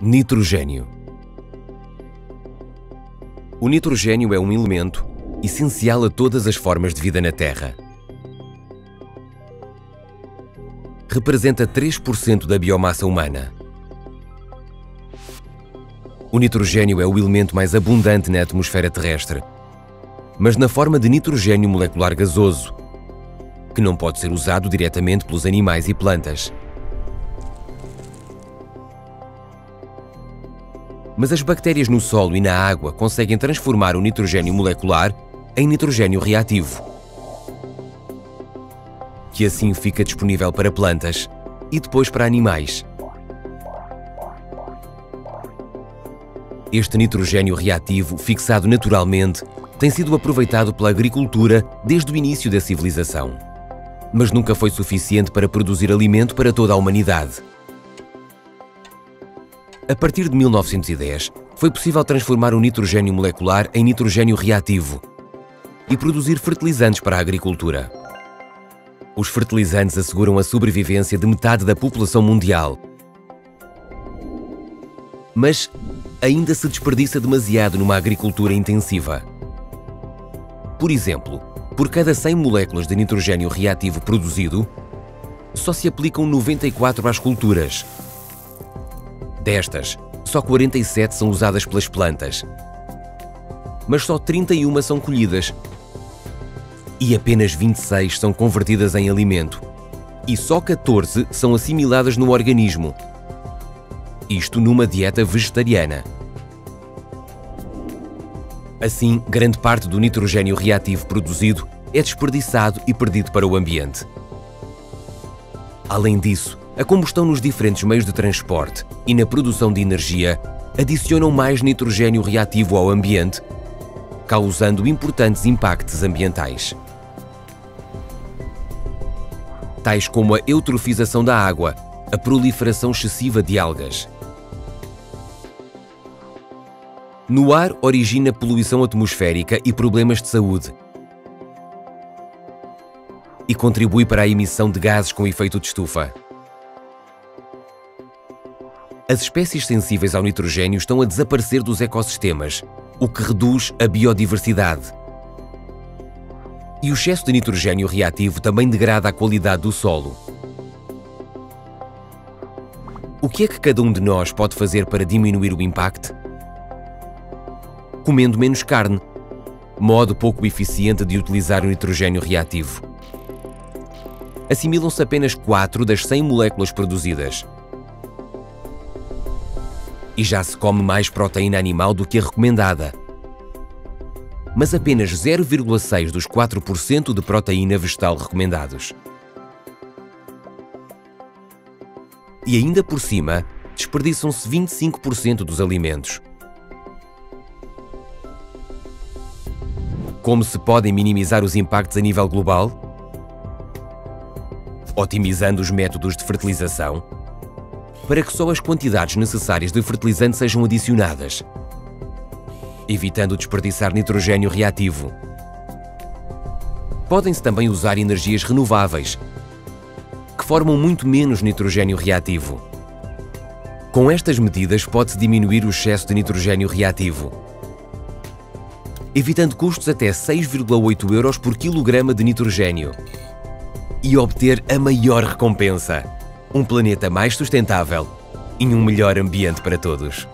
Nitrogênio. O nitrogênio é um elemento essencial a todas as formas de vida na Terra. Representa 3% da biomassa humana. O nitrogênio é o elemento mais abundante na atmosfera terrestre, mas na forma de nitrogênio molecular gasoso, que não pode ser usado diretamente pelos animais e plantas. Mas as bactérias no solo e na água conseguem transformar o nitrogênio molecular em nitrogênio reativo, que assim fica disponível para plantas e depois para animais. Este nitrogênio reativo, fixado naturalmente, tem sido aproveitado pela agricultura desde o início da civilização. Mas nunca foi suficiente para produzir alimento para toda a humanidade. A partir de 1910, foi possível transformar o nitrogênio molecular em nitrogênio reativo e produzir fertilizantes para a agricultura. Os fertilizantes asseguram a sobrevivência de metade da população mundial. Mas ainda se desperdiça demasiado numa agricultura intensiva. Por exemplo, por cada 100 moléculas de nitrogênio reativo produzido, só se aplicam 94 às culturas, Destas, só 47 são usadas pelas plantas, mas só 31 são colhidas. E apenas 26 são convertidas em alimento. E só 14 são assimiladas no organismo. Isto numa dieta vegetariana. Assim, grande parte do nitrogênio reativo produzido é desperdiçado e perdido para o ambiente. Além disso, a combustão nos diferentes meios de transporte e na produção de energia adicionam mais nitrogênio reativo ao ambiente, causando importantes impactos ambientais. Tais como a eutrofização da água, a proliferação excessiva de algas. No ar origina poluição atmosférica e problemas de saúde. E contribui para a emissão de gases com efeito de estufa. As espécies sensíveis ao nitrogênio estão a desaparecer dos ecossistemas, o que reduz a biodiversidade. E o excesso de nitrogênio reativo também degrada a qualidade do solo. O que é que cada um de nós pode fazer para diminuir o impacto? Comendo menos carne, modo pouco eficiente de utilizar o nitrogênio reativo. Assimilam-se apenas 4 das 100 moléculas produzidas, e já se come mais proteína animal do que a recomendada. Mas apenas 0,6 dos 4% de proteína vegetal recomendados. E ainda por cima, desperdiçam-se 25% dos alimentos. Como se podem minimizar os impactos a nível global? Otimizando os métodos de fertilização, para que só as quantidades necessárias de fertilizante sejam adicionadas, evitando desperdiçar nitrogênio reativo. Podem-se também usar energias renováveis, que formam muito menos nitrogênio reativo. Com estas medidas pode-se diminuir o excesso de nitrogênio reativo, evitando custos até 6,8 euros por quilograma de nitrogênio e obter a maior recompensa um planeta mais sustentável e um melhor ambiente para todos.